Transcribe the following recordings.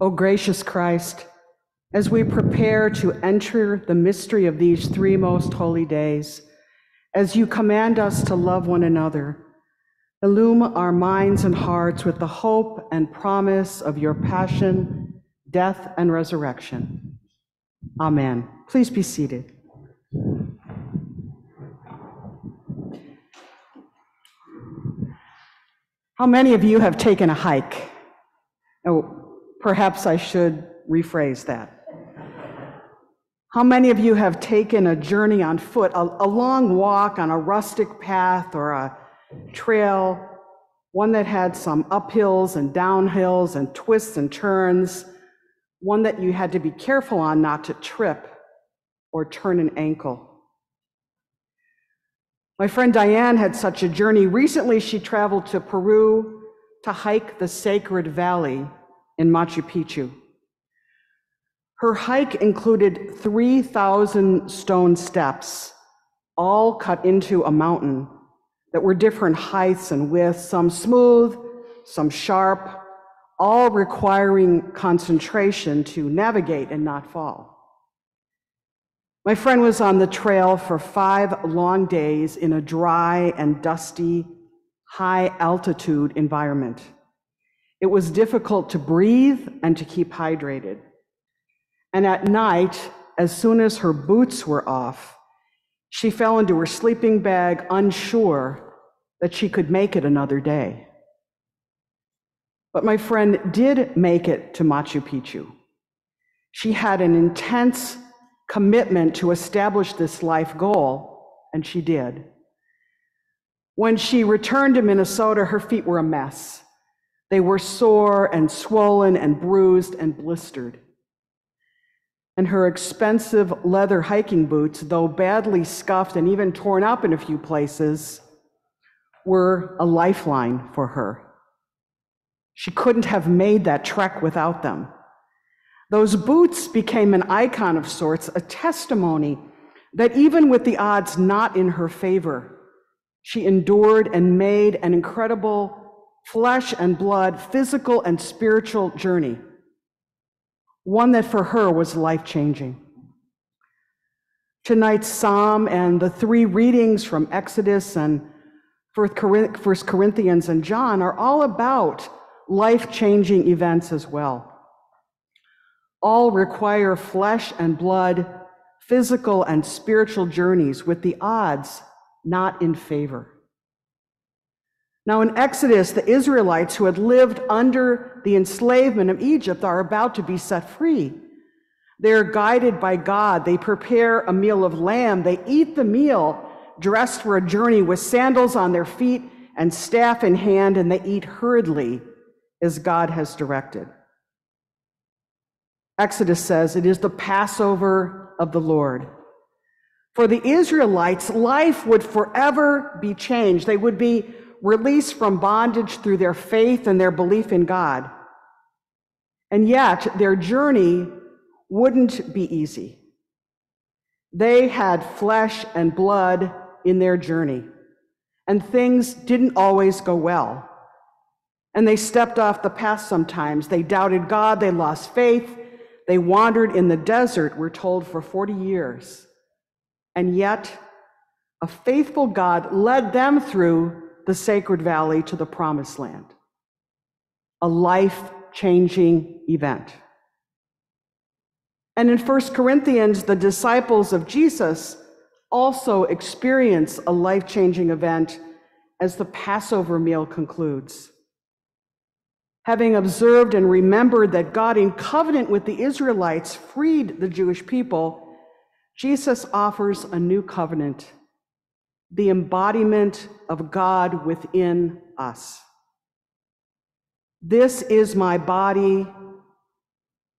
O gracious Christ, as we prepare to enter the mystery of these three most holy days, as you command us to love one another, illume our minds and hearts with the hope and promise of your passion, death, and resurrection. Amen. Please be seated. How many of you have taken a hike? Oh, perhaps I should rephrase that. How many of you have taken a journey on foot, a, a, long walk on a rustic path or a trail, one that had some uphills and downhills and twists and turns, one that you had to be careful on not to trip or turn an ankle? My friend Diane had such a journey. Recently, she traveled to Peru to hike the Sacred Valley in Machu Picchu. Her hike included 3,000 stone steps, all cut into a mountain that were different heights and widths, some smooth, some sharp, all requiring concentration to navigate and not fall. My friend was on the trail for five long days in a dry and dusty, high altitude environment. It was difficult to breathe and to keep hydrated. And at night, as soon as her boots were off, she fell into her sleeping bag, unsure that she could make it another day. But my friend did make it to Machu Picchu. She had an intense commitment to establish this life goal, and she did. When she returned to Minnesota, her feet were a mess. They were sore and swollen and bruised and blistered and her expensive leather hiking boots, though badly scuffed and even torn up in a few places, were a lifeline for her. She couldn't have made that trek without them. Those boots became an icon of sorts, a testimony that even with the odds not in her favor, she endured and made an incredible flesh and blood, physical and spiritual journey one that for her was life changing. Tonight's psalm and the three readings from Exodus and First Corinthians and John are all about life changing events as well. All require flesh and blood, physical and spiritual journeys with the odds not in favor. Now, in Exodus, the Israelites who had lived under the enslavement of Egypt are about to be set free. They're guided by God. They prepare a meal of lamb. They eat the meal, dressed for a journey with sandals on their feet and staff in hand, and they eat hurriedly as God has directed. Exodus says it is the Passover of the Lord. For the Israelites, life would forever be changed. They would be released from bondage through their faith and their belief in God. And yet, their journey wouldn't be easy. They had flesh and blood in their journey, and things didn't always go well. And they stepped off the path sometimes. They doubted God, they lost faith, they wandered in the desert, we're told, for 40 years. And yet, a faithful God led them through the sacred valley to the promised land. A life changing event. And in 1 Corinthians, the disciples of Jesus also experience a life changing event as the Passover meal concludes. Having observed and remembered that God, in covenant with the Israelites, freed the Jewish people, Jesus offers a new covenant the embodiment of God within us. This is my body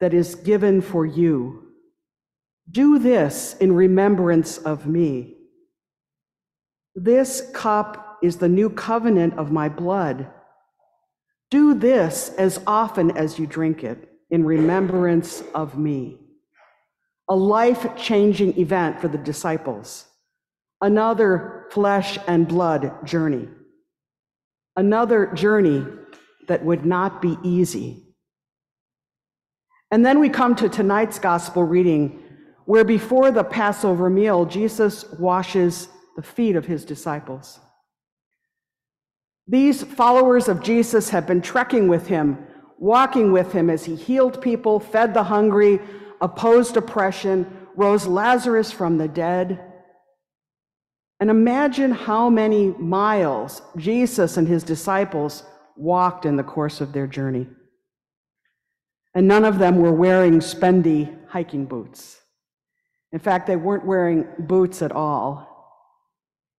that is given for you. Do this in remembrance of me. This cup is the new covenant of my blood. Do this as often as you drink it in remembrance of me. A life changing event for the disciples another flesh and blood journey, another journey that would not be easy. And then we come to tonight's gospel reading, where before the Passover meal, Jesus washes the feet of his disciples. These followers of Jesus have been trekking with him, walking with him as he healed people, fed the hungry, opposed oppression, rose Lazarus from the dead. And imagine how many miles Jesus and his disciples walked in the course of their journey. And none of them were wearing spendy hiking boots. In fact, they weren't wearing boots at all.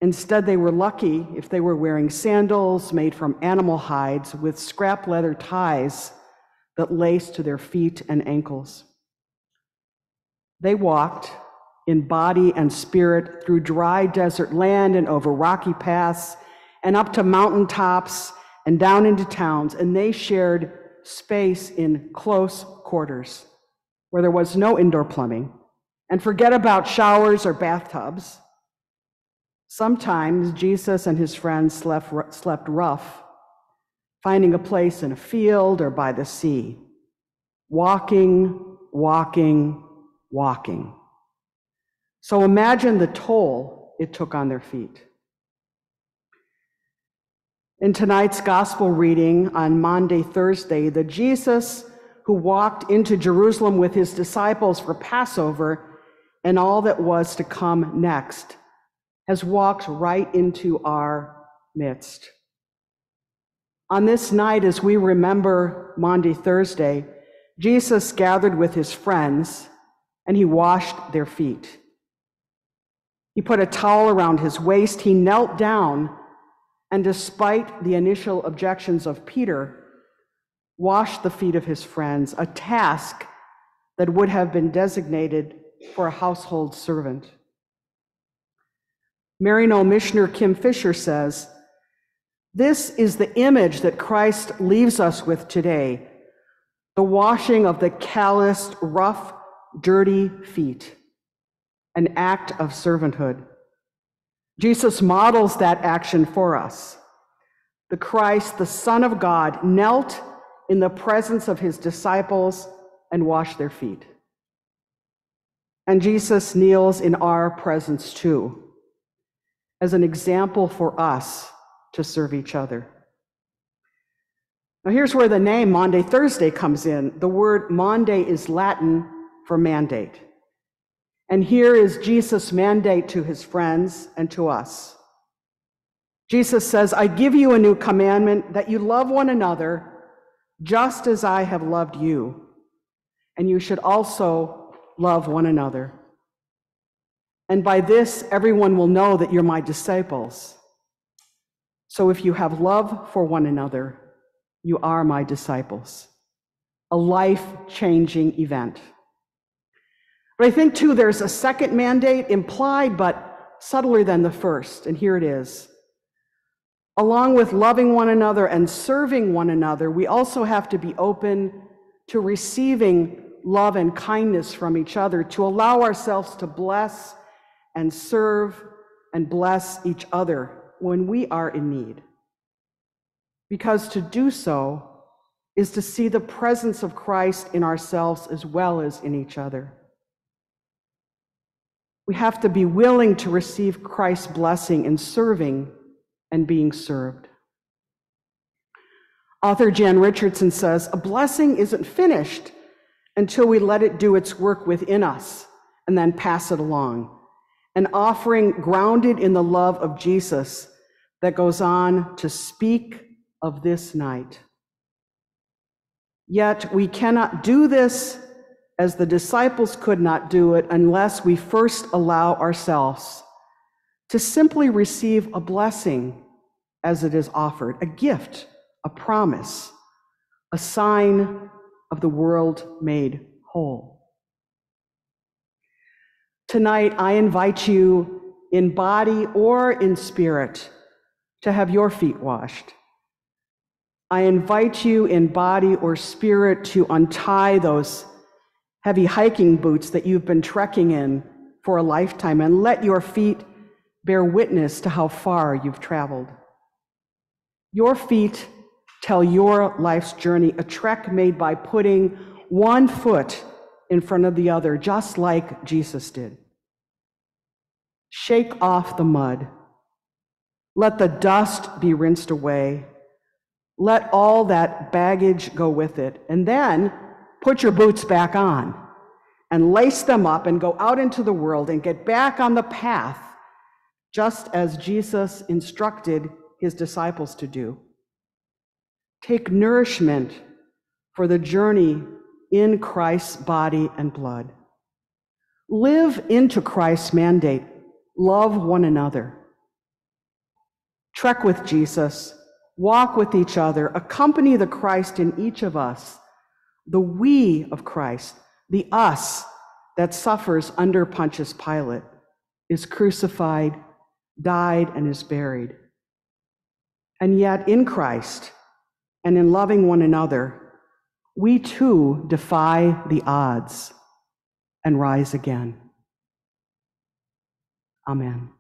Instead, they were lucky if they were wearing sandals made from animal hides with scrap leather ties that laced to their feet and ankles. They walked in body and spirit through dry desert land and over rocky paths and up to mountain tops and down into towns, and they shared space in close quarters where there was no indoor plumbing. And forget about showers or bathtubs. Sometimes Jesus and his friends slept, slept rough, finding a place in a field or by the sea, walking, walking, walking. So imagine the toll it took on their feet. In tonight's gospel reading on Maundy, Thursday, the Jesus who walked into Jerusalem with his disciples for Passover and all that was to come next has walked right into our midst. On this night, as we remember Maundy, Thursday, Jesus gathered with his friends and he washed their feet. He put a towel around his waist, he knelt down, and despite the initial objections of Peter, washed the feet of his friends, a task that would have been designated for a household servant. Maryknoll Missioner Kim Fisher says, This is the image that Christ leaves us with today the washing of the calloused, rough, dirty feet, an act of servanthood. Jesus models that action for us. The Christ, the Son of God, knelt in the presence of his disciples and washed their feet. And Jesus kneels in our presence too as an example for us to serve each other. Now, here's where the name Maundy Thursday comes in. The word Maundy is Latin for mandate. And here is Jesus' mandate to his friends and to us. Jesus says, I give you a new commandment that you love one another just as I have loved you. And you should also love one another. And by this, everyone will know that you're my disciples. So if you have love for one another, you are my disciples. A life changing event. But I think, too, there's a second mandate implied but subtler than the first, and here it is. Along with loving one another and serving one another, we also have to be open to receiving love and kindness from each other, to allow ourselves to bless and serve and bless each other when we are in need. Because to do so is to see the presence of Christ in ourselves as well as in each other. We have to be willing to receive Christ's blessing in serving and being served. Author Jan Richardson says, A blessing isn't finished until we let it do its work within us and then pass it along an offering grounded in the love of Jesus that goes on to speak of this night. Yet we cannot do this as the disciples could not do it unless we first allow ourselves to simply receive a blessing as it is offered, a gift, a promise, a sign of the world made whole. Tonight, I invite you in body or in spirit to have your feet washed. I invite you in body or spirit to untie those heavy hiking boots that you've been trekking in for a lifetime and let your feet bear witness to how far you've traveled. Your feet tell your life's journey, a trek made by putting one foot in front of the other, just like Jesus did. Shake off the mud. Let the dust be rinsed away. Let all that baggage go with it. And then put your boots back on and lace them up and go out into the world and get back on the path, just as Jesus instructed his disciples to do. Take nourishment for the journey in Christ's body and blood. Live into Christ's mandate love one another. Trek with Jesus, walk with each other, accompany the Christ in each of us, the we of Christ, the us that suffers under Pontius Pilate, is crucified, died, and is buried. And yet, in Christ and in loving one another, we too defy the odds and rise again. Amen.